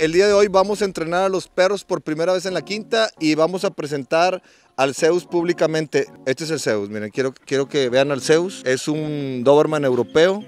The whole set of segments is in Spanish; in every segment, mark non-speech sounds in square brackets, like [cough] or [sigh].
El día de hoy vamos a entrenar a los perros por primera vez en la quinta y vamos a presentar al Zeus públicamente. Este es el Zeus, miren, quiero, quiero que vean al Zeus. Es un Doberman europeo,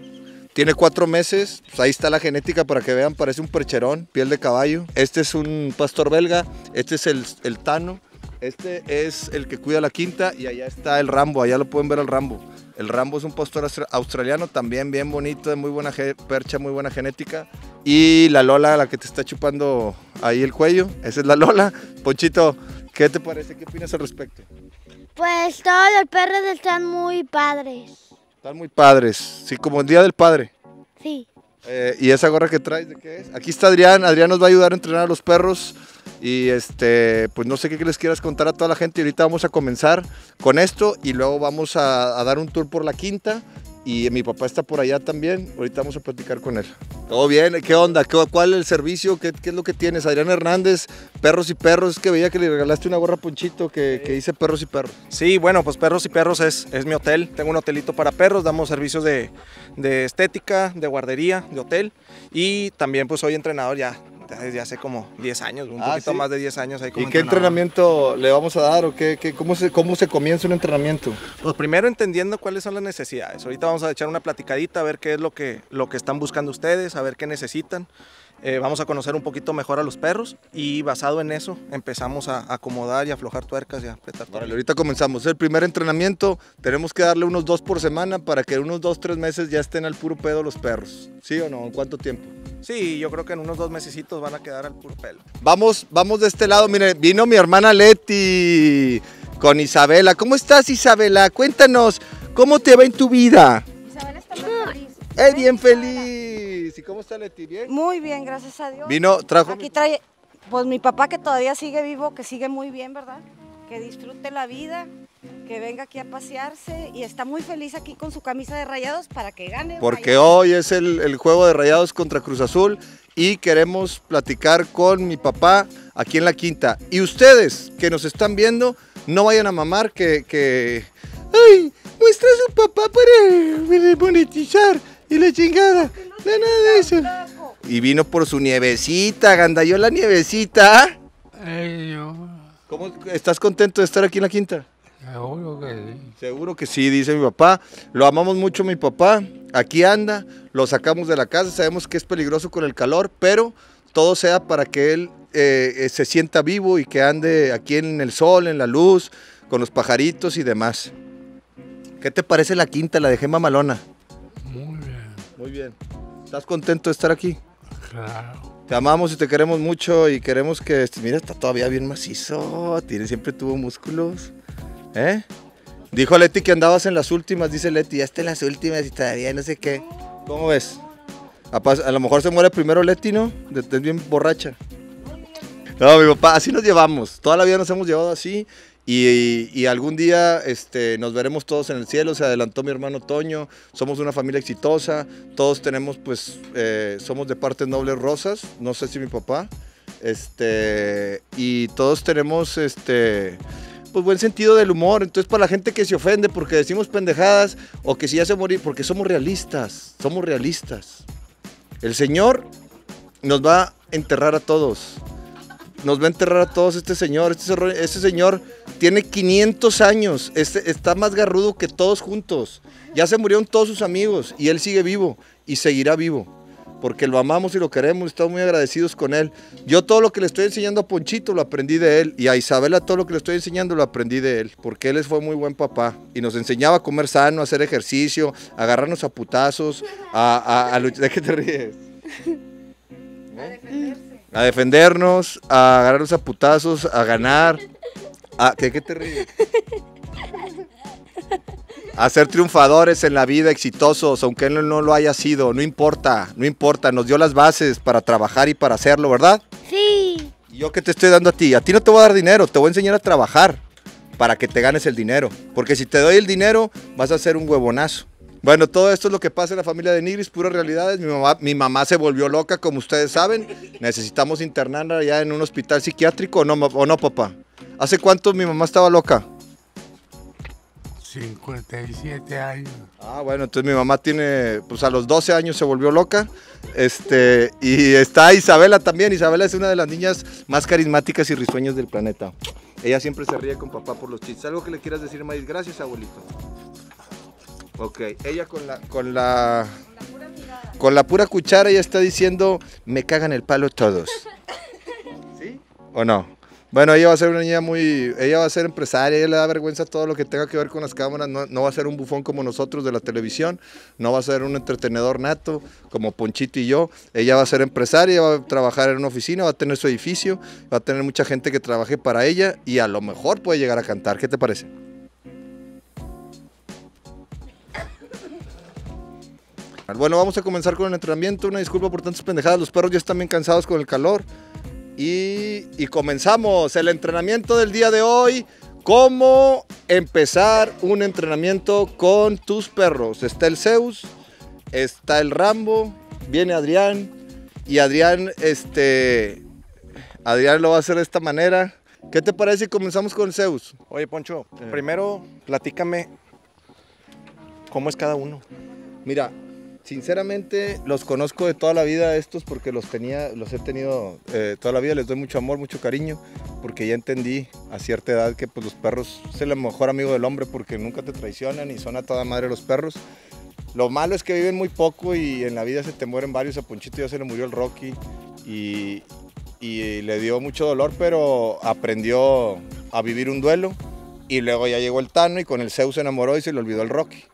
tiene cuatro meses, pues ahí está la genética para que vean, parece un percherón, piel de caballo. Este es un pastor belga, este es el, el Tano, este es el que cuida la quinta y allá está el Rambo, allá lo pueden ver al Rambo. El Rambo es un pastor austra- australiano, también bien bonito, de muy buena percha, muy buena genética. Y la Lola, la que te está chupando ahí el cuello, esa es la Lola. Ponchito, ¿qué te parece? ¿Qué opinas al respecto? Pues todos los perros están muy padres. Están muy padres, sí, como el Día del Padre. Sí. Eh, ¿Y esa gorra que traes de qué es? Aquí está Adrián. Adrián nos va a ayudar a entrenar a los perros. Y este, pues no sé qué les quieras contar a toda la gente. Y ahorita vamos a comenzar con esto y luego vamos a, a dar un tour por la quinta. Y mi papá está por allá también. Ahorita vamos a platicar con él. ¿Todo bien? ¿Qué onda? ¿Qué- ¿Cuál es el servicio? ¿Qué, qué es lo que tienes? Adrián Hernández, Perros y Perros. Es que veía que le regalaste una gorra Ponchito que, que dice Perros y Perros. Sí, bueno, pues Perros y Perros es, es mi hotel. Tengo un hotelito para perros, damos servicios de, de estética, de guardería, de hotel. Y también pues soy entrenador ya desde hace como 10 años, un Ah, poquito ¿sí? más de 10 años ahí como ¿Y qué entrenamiento le vamos a dar? ¿O qué, qué- cómo, se, cómo se comienza un entrenamiento? Pues primero entendiendo cuáles son las necesidades. Ahorita vamos a echar una platicadita a ver qué es lo que, lo que están buscando ustedes, a ver qué necesitan. Eh, vamos a conocer un poquito mejor a los perros y basado en eso empezamos a acomodar y aflojar tuercas y a apretar tuercas. ahorita comenzamos. El primer entrenamiento, tenemos que darle unos dos por semana para que en unos dos, tres meses ya estén al puro pedo los perros. ¿Sí o no? ¿En cuánto tiempo? Sí, yo creo que en unos dos mesecitos van a quedar al puro pelo. Vamos, vamos de este lado. Mire, vino mi hermana Leti con Isabela. ¿Cómo estás, Isabela? Cuéntanos, ¿cómo te va en tu vida? Isabel está muy feliz. ¡Eh, bien feliz! ¿Y cómo está Leti? ¿Bien? Muy bien, gracias a Dios. Vino, trajo... Aquí trae, pues mi papá que todavía sigue vivo, que sigue muy bien, ¿verdad? Que disfrute la vida, que venga aquí a pasearse y está muy feliz aquí con su camisa de rayados para que gane. Porque Rayados. hoy es el, el juego de Rayados contra Cruz Azul y queremos platicar con mi papá aquí en la quinta. Y ustedes que nos están viendo, no vayan a mamar que... que ¡Ay! Muestra a su papá para monetizar y la chingada. No, nada de eso. Y vino por su nievecita, gandalló la nievecita. Ay, ¿Cómo estás contento de estar aquí en la quinta? seguro que sí. Seguro que sí, dice mi papá. Lo amamos mucho mi papá. Aquí anda, lo sacamos de la casa. Sabemos que es peligroso con el calor, pero todo sea para que él eh, eh, se sienta vivo y que ande aquí en el sol, en la luz, con los pajaritos y demás. ¿Qué te parece la quinta? La dejé mamalona. Muy bien, Muy bien. ¿Estás contento de estar aquí? claro. Te amamos y te queremos mucho y queremos que... Mira, está todavía bien macizo. Tiene, siempre tuvo músculos. ¿Eh? Dijo Leti que andabas en las últimas, dice Leti. Ya está en las últimas y todavía no sé qué. ¿Cómo ves? A, lo mejor se muere primero Leti, ¿no? Bien borracha. No, mi papá, así nos llevamos. Toda la vida nos hemos llevado así. Y, algún día este, nos veremos todos en el cielo. Se adelantó mi hermano Toño. Somos una familia exitosa. Todos tenemos, pues, eh, somos de partes nobles rosas. No sé si mi papá. Este, y todos tenemos, este, pues, buen sentido del humor. Entonces, para la gente que se ofende porque decimos pendejadas o que si ya se morir, porque somos realistas. Somos realistas. El Señor nos va a enterrar a todos nos va a enterrar a todos este señor. Este, este señor tiene 500 años. Este, está más garrudo que todos juntos. Ya se murieron todos sus amigos y él sigue vivo y seguirá vivo. Porque lo amamos y lo queremos, estamos muy agradecidos con él. Yo todo lo que le estoy enseñando a Ponchito lo aprendí de él. Y a Isabela todo lo que le estoy enseñando lo aprendí de él. Porque él fue muy buen papá. Y nos enseñaba a comer sano, a hacer ejercicio, a agarrarnos a putazos, a, a, a luchar. ¿De qué te ríes? a defendernos, a agarrarnos a putazos, a ganar. A, ¿qué, qué te ríes? A ser triunfadores en la vida, exitosos, aunque él no lo haya sido, no importa, no importa, nos dio las bases para trabajar y para hacerlo, ¿verdad? Sí. ¿Y yo qué te estoy dando a ti? A ti no te voy a dar dinero, te voy a enseñar a trabajar para que te ganes el dinero. Porque si te doy el dinero, vas a ser un huevonazo. Bueno, todo esto es lo que pasa en la familia de Nigris, puras realidades. Mi mamá, mi mamá se volvió loca, como ustedes saben. Necesitamos internarla ya en un hospital psiquiátrico, ¿o no, o no papá? ¿Hace cuánto mi mamá estaba loca? 57 años. Ah, bueno, entonces mi mamá tiene, pues a los 12 años se volvió loca. Este, y está Isabela también. Isabela es una de las niñas más carismáticas y risueñas del planeta. Ella siempre se ríe con papá por los chistes. ¿Algo que le quieras decir, Maíz? Gracias, abuelito. Ok, ella con la, con la, con la pura cuchara ella está diciendo, me cagan el palo todos. [laughs] ¿Sí? ¿O no? Bueno, ella va a ser una niña muy, ella va a ser empresaria, ella le da vergüenza todo lo que tenga que ver con las cámaras, no, no va a ser un bufón como nosotros de la televisión, no va a ser un entretenedor nato como Ponchito y yo, ella va a ser empresaria, va a trabajar en una oficina, va a tener su edificio, va a tener mucha gente que trabaje para ella y a lo mejor puede llegar a cantar, ¿qué te parece? Bueno, vamos a comenzar con el entrenamiento. Una disculpa por tantas pendejadas. Los perros ya están bien cansados con el calor. Y, y comenzamos el entrenamiento del día de hoy. ¿Cómo empezar un entrenamiento con tus perros? Está el Zeus, está el Rambo, viene Adrián. Y Adrián, este. Adrián lo va a hacer de esta manera. ¿Qué te parece si comenzamos con el Zeus? Oye, Poncho, primero platícame cómo es cada uno. Mira, sinceramente los conozco de toda la vida estos porque los tenía, los he tenido eh, toda la vida, les doy mucho amor, mucho cariño, porque ya entendí a cierta edad que pues, los perros es el mejor amigo del hombre porque nunca te traicionan y son a toda madre los perros. Lo malo es que viven muy poco y en la vida se te mueren varios. A Ponchito ya se le murió el Rocky y, y le dio mucho dolor, pero aprendió a vivir un duelo. Y luego ya llegó el Tano y con el Zeus se enamoró y se le olvidó el Rocky.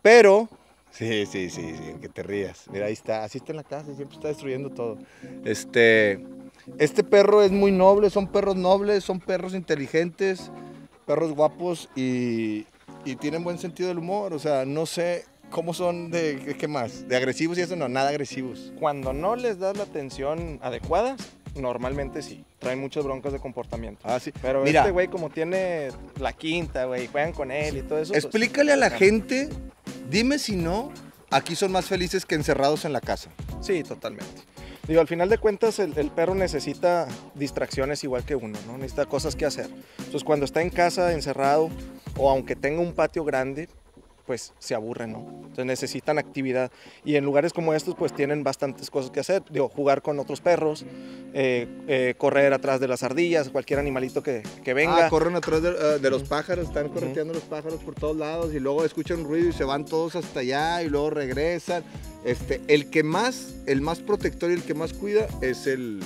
Pero Sí, sí, sí, sí, que te rías. Mira, ahí está, así está en la casa, siempre está destruyendo todo. Este, este perro es muy noble, son perros nobles, son perros inteligentes, perros guapos y, y tienen buen sentido del humor. O sea, no sé cómo son de, ¿qué más? De agresivos y eso no, nada agresivos. Cuando no les das la atención adecuada, normalmente sí. Traen muchas broncas de comportamiento. Ah, sí. Pero Mira. este güey, como tiene la quinta, güey, juegan con él y todo eso. pues, Explícale a la gente, dime si no, aquí son más felices que encerrados en la casa. Sí, totalmente. Digo, al final de cuentas, el, perro necesita distracciones igual que uno, ¿no? Necesita cosas que hacer. Entonces, cuando está en casa encerrado, o aunque tenga un patio grande, pues se aburre, ¿no? Entonces necesitan actividad. Y en lugares como estos, pues tienen bastantes cosas que hacer. Digo, jugar con otros perros, eh, eh, correr atrás de las ardillas, cualquier animalito que, que venga. Ah, corren atrás de, de los pájaros, están correteando los pájaros por todos lados y luego escuchan ruido y se van todos hasta allá y luego regresan. Este, el que más, el más protector y el que más cuida es el,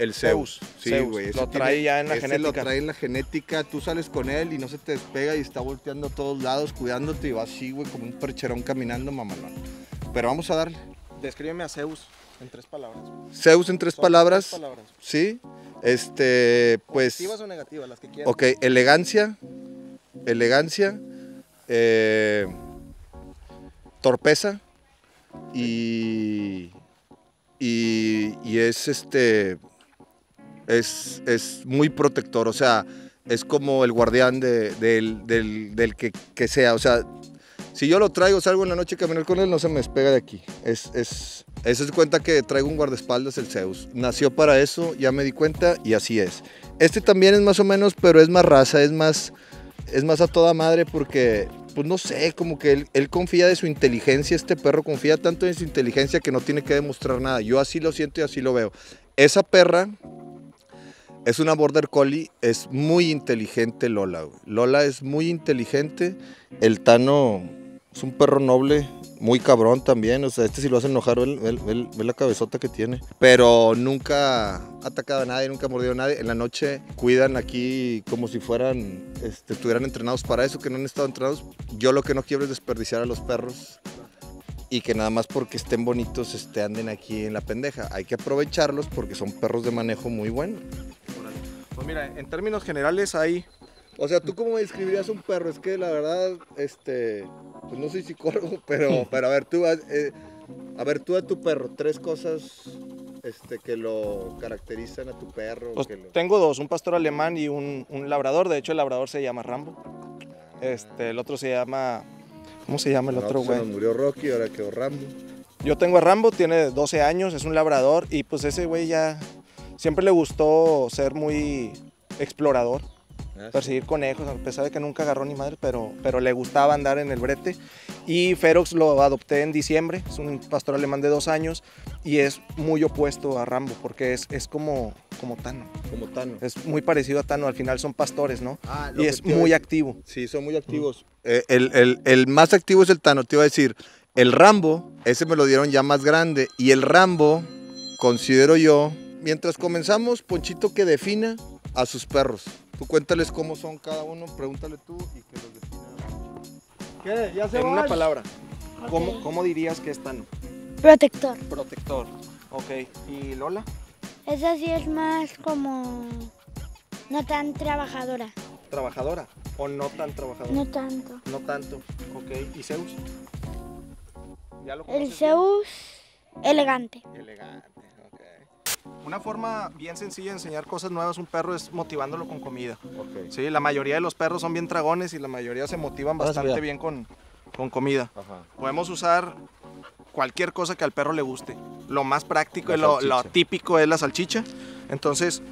el Zeus. Sí, güey. Lo trae ya en la ese genética. Lo trae en la genética. Tú sales con él y no se te despega y está volteando a todos lados, cuidándote y va así, güey, como un percherón caminando, mamalón. Pero vamos a darle. Descríbeme a Zeus en tres palabras. Zeus en tres Son palabras. tres palabras. Sí. Este, pues. ¿Positivas o negativas? Las que quieras. Ok, elegancia, elegancia, eh, torpeza y, y, y es este, es, es muy protector, o sea, es como el guardián de- del, del- que, que sea, o sea, si yo lo traigo, salgo en la noche a caminar con él, no se me despega de aquí. Es, es, eso es cuenta que traigo un guardaespaldas, el Zeus. Nació para eso, ya me di cuenta y así es. Este también es más o menos, pero es más raza, es más, es más a toda madre porque, pues no sé, como que él, él confía de su inteligencia, este perro confía tanto en su inteligencia que no tiene que demostrar nada. Yo así lo siento y así lo veo. Esa perra es una border collie, es muy inteligente Lola. Lola es muy inteligente. El Tano es un perro noble, muy cabrón también. O sea, este si lo hace enojar, ve la cabezota que tiene. Pero nunca ha atacado a nadie, nunca ha mordido a nadie. En la noche cuidan aquí como si fueran, este, estuvieran entrenados para eso, que no han estado entrenados. Yo lo que no quiero es desperdiciar a los perros y que nada más porque estén bonitos este, anden aquí en la pendeja. Hay que aprovecharlos porque son perros de manejo muy buenos. Pues mira, en términos generales hay O sea, ¿tú cómo describirías un perro? Es que la verdad, este, pues no soy psicólogo, [laughs] pero, [laughs] pero a ver, tú, eh, a ver, tú a tu perro, tres cosas este, que lo caracterizan a tu perro. Pues que lo- tengo dos, un pastor alemán y un, un labrador. De hecho, el labrador se llama Rambo. Este, el otro se llama. ¿Cómo se llama el No, otro pues se güey? nos murió Rocky, ahora quedó Rambo. Yo tengo a Rambo, tiene 12 años, es un labrador. Y pues ese güey ya. Siempre le gustó ser muy explorador. perseguir conejos, a pesar de que nunca agarró ni madre, pero, pero le gustaba andar en el brete. Y Ferox lo adopté en diciembre, es un pastor alemán de dos años y es muy opuesto a Rambo porque es, es como, como Tano. Como Tano. Es muy parecido a Tano, al final son pastores, ¿no? Ah, y es muy activo. Sí, son muy activos. Eh, el, el- el más activo es el Tano, te iba a decir. El Rambo, ese me lo dieron ya más grande. Y el Rambo, considero yo, mientras comenzamos, Ponchito que defina a sus perros. Tú cuéntales cómo son cada uno, pregúntale tú y que los defina. ¿Qué? ¿Ya En una palabra, ¿cómo, ¿cómo dirías que es Tano? Protector. Protector. Ok. ¿Y Lola? Esa sí es más como no tan trabajadora. ¿Trabajadora o no tan trabajadora? No tanto. No tanto. Ok. ¿Y Zeus? ¿Ya lo El? Zeus, elegante. Elegante. Una forma bien sencilla de enseñar cosas nuevas a un perro es motivándolo con comida. Sí, la mayoría de los perros son bien dragones y la mayoría se motivan bastante bien con, con comida. Ajá. Podemos usar cualquier cosa que al perro le guste. Lo más práctico La lo, lo típico es la salchicha. Entonces,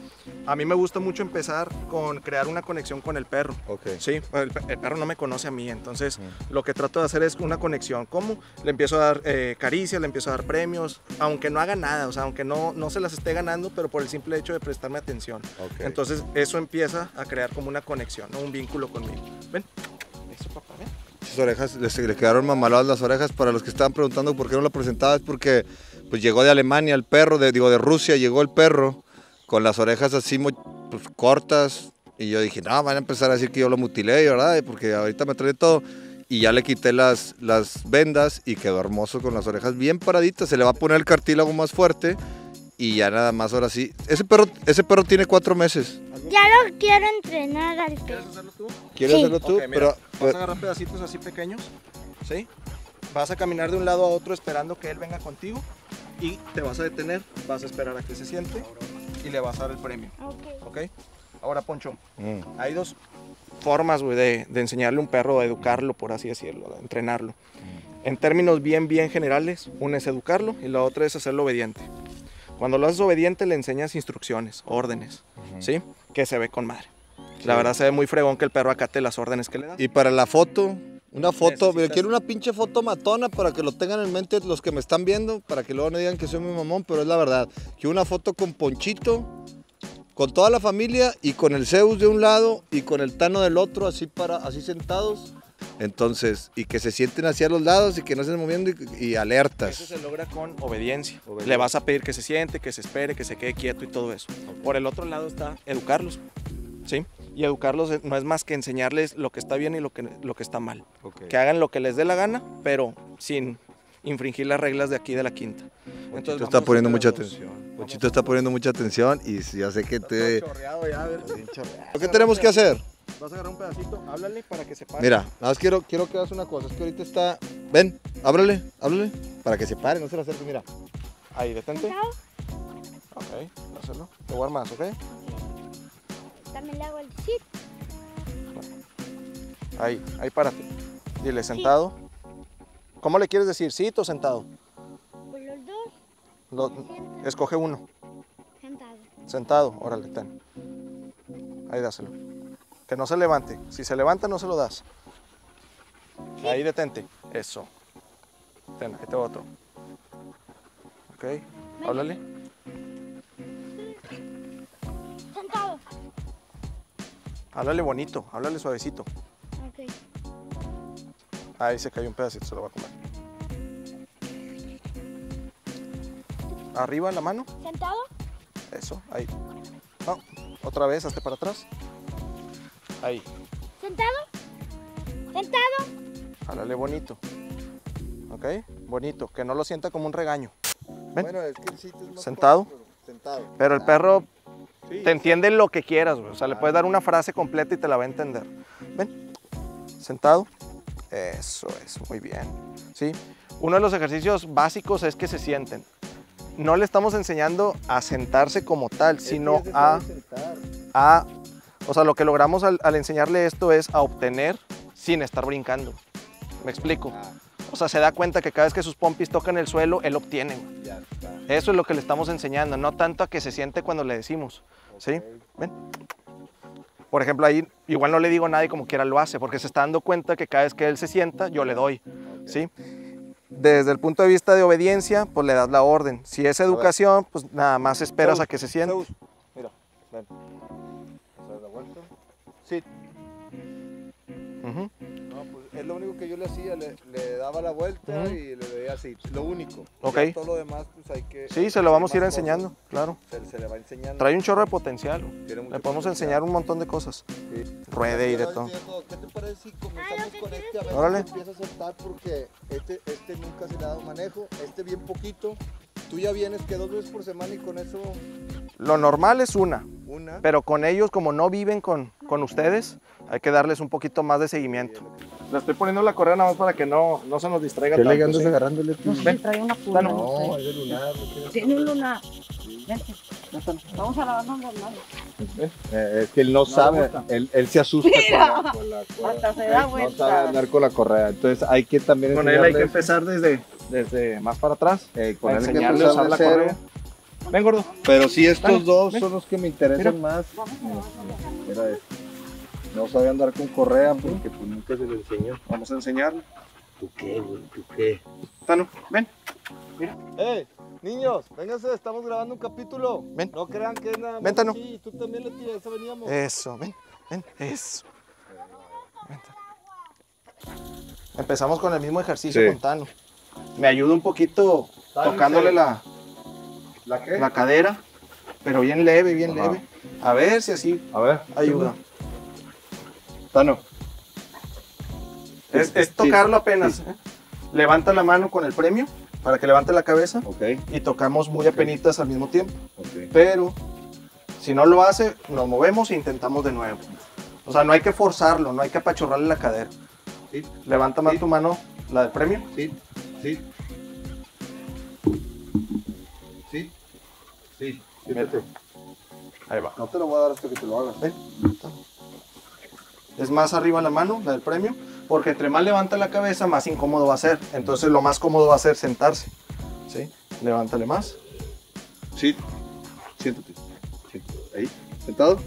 a mí me gusta mucho empezar con crear una conexión con el perro. Ok. Sí, el, pe- el perro no me conoce a mí, entonces lo que trato de hacer es una conexión. ¿Cómo? Le empiezo a dar eh, caricias, le empiezo a dar premios, aunque no haga nada, o sea, aunque no, no se las esté ganando, pero por el simple hecho de prestarme atención. Ok. Entonces eso empieza a crear como una conexión, ¿no? un vínculo conmigo. Ven, eso papá, ven. Sus orejas, le quedaron mamaladas las orejas. Para los que estaban preguntando por qué no lo presentaba, es porque pues llegó de Alemania el perro, de, digo de Rusia, llegó el perro con las orejas así muy pues, cortas. Y yo dije, no, van a empezar a decir que yo lo mutilé, ¿verdad? Porque ahorita me trae todo. Y ya le quité las, las vendas y quedó hermoso con las orejas bien paraditas. Se le va a poner el cartílago más fuerte y ya nada más ahora sí. Ese perro, ese perro tiene cuatro meses. Ya lo quiero entrenar al ¿Quieres hacerlo tú? ¿Quieres Sí. hacerlo tú? Mira, pero, vas pero- a agarrar pedacitos así pequeños, ¿sí? Vas a caminar de un lado a otro esperando que él venga contigo y te vas a detener, vas a esperar a que se siente y le vas a dar el premio, ¿ok? Ahora, Poncho, Mm. hay dos formas, güey, de, de enseñarle a un perro, de educarlo, por así decirlo, de entrenarlo. En términos bien, bien generales, una es educarlo y la otra es hacerlo obediente. Cuando lo haces obediente, le enseñas instrucciones, órdenes, ¿sí? Que se ve con madre. La verdad se ve muy fregón que el perro acate las órdenes que le das. Y para la foto, una foto, Necesitas- quiero una pinche foto matona para que lo tengan en mente los que me están viendo, para que luego no digan que soy muy mamón, pero es la verdad. Quiero una foto con Ponchito, con toda la familia y con el Zeus de un lado y con el Tano del otro, así para, así sentados. Entonces, y que se sienten hacia los lados y que no se estén moviendo y, y Eso alertas. se logra con obediencia. Obediencia. Le vas a pedir que se siente, que se espere, que se quede quieto y todo eso. Por el otro lado está educarlos. ¿Sí? Y educarlos no es más que enseñarles lo que está bien y lo que, lo que está mal. Que hagan lo que les dé la gana, pero sin infringir las reglas de aquí de la quinta. Ponchito vamos está poniendo mucha atención. Ponchito está poniendo mucha atención y ya sé que te... Chorreado ya, a ver. ¿Qué tenemos que hacer? Vas a agarrar un pedacito, háblale para que se pare. Mira, nada más quiero, quiero que hagas una cosa. Es que ahorita está. Ven, háblale, háblale. Para que se pare, no se lo acerque. Mira. Ahí, detente. Ok, hazlo. Te voy a dar más, ¿ok? También le hago el sit. Ahí, ahí párate. Dile, sentado. ¿Cómo le quieres decir? ¿Sit o sentado? Por los dos, Lo- escoge uno. sentado. Sentado, órale, ten. Ahí dáselo. Que no se levante. Si se levanta, no se lo das. Ahí detente. Eso. Ten, ahí te otro. Ok, háblale. Háblale bonito, háblale suavecito. Ok. Ahí se cayó un pedacito, se lo va a comer. Arriba la mano. Sentado. Eso, ahí. No, otra vez, hazte para atrás. Ahí. Sentado. Sentado. Háblale bonito. ¿Ok? Bonito, que no lo sienta como un regaño. Ven. Bueno, es que el sitio es más Sentado. corto, pero Sentado. Pero el perro Sí. te entiende lo que quieras, güey. O sea, le puedes dar una frase completa y te la va a entender. Ven. Sentado. Eso es, muy bien. ¿Sí? Uno de los ejercicios básicos es que se sienten. No le estamos enseñando a sentarse como tal, sino a, a... O sea, lo que logramos al, al enseñarle esto es a obtener sin estar brincando. ¿Me explico? O sea, se da cuenta que cada vez que sus pompis tocan el suelo, él obtiene. Eso es lo que le estamos enseñando, no tanto a que se siente cuando le decimos. ¿Sí? Ven. Por ejemplo, ahí igual no le digo a nadie como quiera lo hace, porque se está dando cuenta que cada vez que él se sienta, yo le doy. ¿sí? Desde el punto de vista de obediencia, pues le das la orden. Si es educación, pues nada más esperas a que se siente. Zeus, mira, ven. La vuelta. Sí. Es lo único que yo le hacía, le, le daba la vuelta Ujú. y le veía así, lo único. Ok. Ya todo lo demás, pues hay que... Sí, se lo vamos a ir más cosas. enseñando, claro. Se, se le va enseñando. Trae un chorro de potencial. Tiene mucho Le podemos potencial. enseñar un montón de cosas. Sí. Ruede y de todo. ¿Qué te parece si comenzamos con este? A ver Órale. si empieza a soltar porque este, este nunca se le ha dado manejo, este bien poquito. Tú ya vienes que dos veces por semana y con eso Lo normal es una, una. pero con ellos, como no viven con, con ustedes, hay que darles un poquito más de seguimiento. Le estoy poniendo la correa nada más para que no, no se nos distraiga ¿Qué le tanto, andas ¿sí? agarrándole? No sé trae una pulga. Tano. No, es de lunar. no Tiene un lunar. Vente. Vamos a lavarnos las manos. Eh, es que él no, sabe, él, él se asusta con la, con la correa. Hasta se da No vuelta. sabe andar con la correa, entonces hay que también Con él hay que empezar desde, desde más para atrás. eh, con él hay que a empezar usar de la cero. correa. Ven, gordo. Pero sí, estos Dale, dos ven. son los que me interesan Mira. más. Mira este. No sabe andar con correa porque pues nunca se le enseñó. Vamos a enseñarle. ¿Tú qué, güey? ¿Tú qué? Tano, ven. ¡Eh! Niños, vénganse, estamos grabando un capítulo. Ven. No crean que es nada más Ven, Tano. así, tú también le tienes, eso veníamos. Eso, ven, ven, eso. Ven. Empezamos con el mismo ejercicio Sí. con Tano. Me ayuda un poquito Tano, tocándole sí. la, ¿La qué? la cadera, pero bien leve, bien Ajá. leve. A ver si así A ver, ayuda. Tano. Es, tocarlo apenas. ¿eh? Levanta la mano con el premio para que levante la cabeza Ok, y tocamos muy Ok. apenitas al mismo tiempo. Pero si no lo hace, nos movemos e intentamos de nuevo. O sea, no hay que forzarlo, no hay que apachurrarle la cadera. Sí, Levanta más Sí. tu mano, la del premio. sí, sí. Sí, sí. Ahí va. No te lo voy a dar hasta que te lo hagas. Ven. Es más arriba la mano, la del premio, porque entre más levanta la cabeza, más incómodo va a ser. Entonces lo más cómodo va a ser sentarse. ¿Sí? Levántale más. Sí. Siéntate. Siéntate. Ahí. ¿Sentado?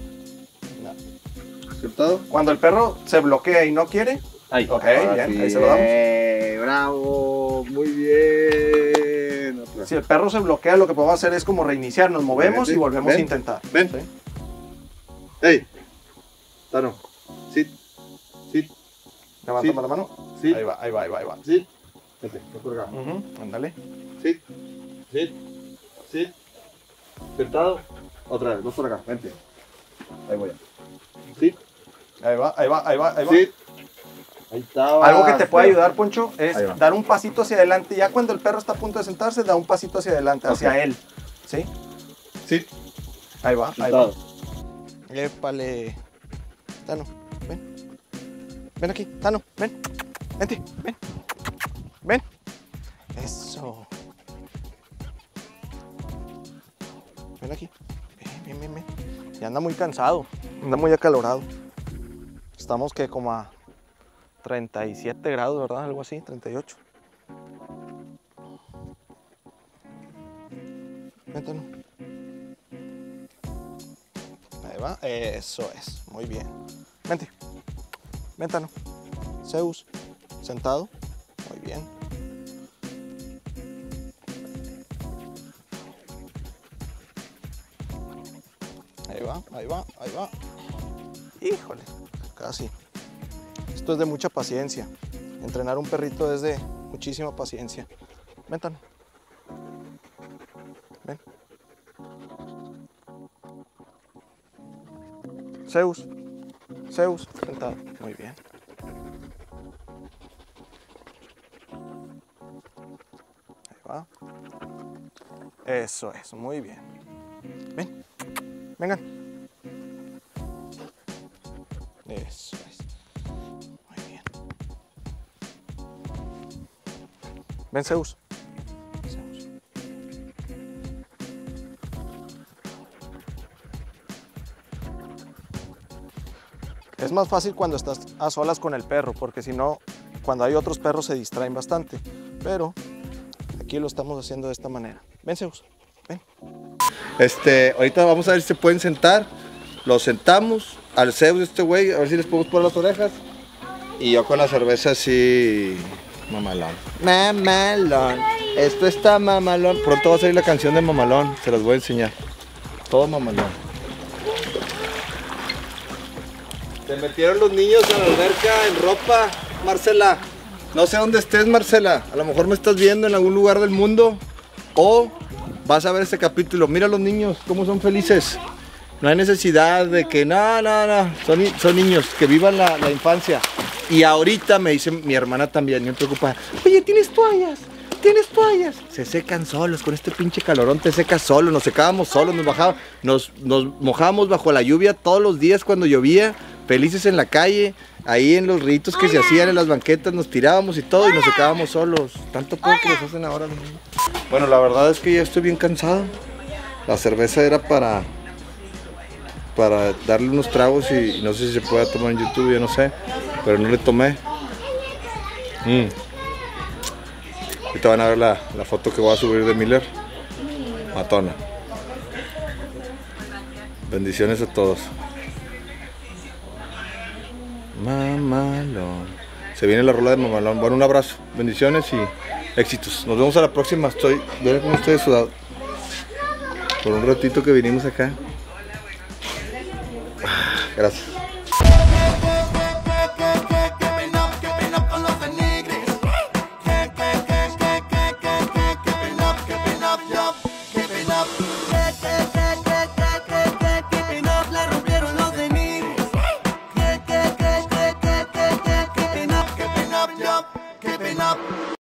¿Sentado? Cuando el perro se bloquea y no quiere, Ahí. Ok, bien, ahí se lo damos. Bravo, muy bien. Otra. si el perro se bloquea, lo que podemos hacer es como reiniciar, nos movemos y volvemos a intentar. Ven. ¿Sí? ¡Ey! Tano. Sit. Sit. Levanta Sí. más la mano. Sit. Ahí va, ahí va, ahí va, ahí va. Sit. Vete, por acá. Ujú, Ándale. Sit. Sit. Sit. Sentado. Otra vez, no por acá. Vente. Ahí voy. Sit. Ahí va, ahí va, ahí va, ahí va. Sit. Ahí está. Algo que te puede ayudar, Poncho, es dar un pasito hacia adelante. Ya cuando el perro está a punto de sentarse, da un pasito hacia adelante, hacia él. ¿Sí? Sit. Ahí va, ahí va. Sentado. Épale. Tano, ven. Ven aquí, Tano, ven. Vente, ven. Ven. Eso. Ven aquí. Ven, ven, ven, ven. Ya anda muy cansado. Anda muy acalorado. Estamos que como a 37 grados, ¿verdad? Algo así, 38. Ven, Tano. Ahí va. Eso es. Muy bien. Vente. Véntano. Zeus. Sentado. Muy bien. Ahí va, ahí va, ahí va. Híjole, casi. Esto es de mucha paciencia. Entrenar un perrito es de muchísima paciencia. Véntano. Ven. Zeus. Zeus, sentado. Muy bien. Ahí va. Eso es, muy bien. Ven, vengan. Eso es. Muy bien. Ven, Zeus. Es más fácil cuando estás a solas con el perro, porque si no, cuando hay otros perros se distraen bastante. Pero aquí lo estamos haciendo de esta manera. Ven, Zeus. Ven. Este, ahorita vamos a ver si se pueden sentar. lo sentamos al Zeus este güey, a ver si les podemos poner las orejas. Y yo con la cerveza así, mamalón. Mamalón. Esto está mamalón. Pronto va a salir la canción de mamalón, se las voy a enseñar. Todo mamalón. Se metieron los niños a la alberca en ropa, Marcela. No sé dónde estés, Marcela. A lo mejor me estás viendo en algún lugar del mundo. O vas a ver este capítulo. Mira los niños, cómo son felices. No hay necesidad de que, no, no, no. Son, son niños, que vivan la, infancia. Y ahorita me dice mi hermana también, me preocupa. Oye, ¿tienes toallas? ¿Tienes toallas? Se secan solos, con este pinche calorón te secas solo. Nos secábamos solos, nos bajábamos, nos, nos mojábamos bajo la lluvia todos los días cuando llovía, felices en la calle, ahí en los ritos que se hacían en las banquetas, nos tirábamos y todo y nos secábamos solos. Tanto poco que nos hacen ahora los niños. Bueno, la verdad es que ya estoy bien cansado. La cerveza era para para darle unos tragos y, y no sé si se pueda tomar en YouTube, ya no sé, pero no le tomé. Mm. Ahorita van a ver la, la foto que voy a subir de Miller. Matona. Bendiciones a todos. Mamalón. Se viene la rola de Mamalón. Bueno, un abrazo, bendiciones y éxitos. Nos vemos a la próxima. Estoy, vean cómo sudado. Por un ratito que vinimos acá. Gracias.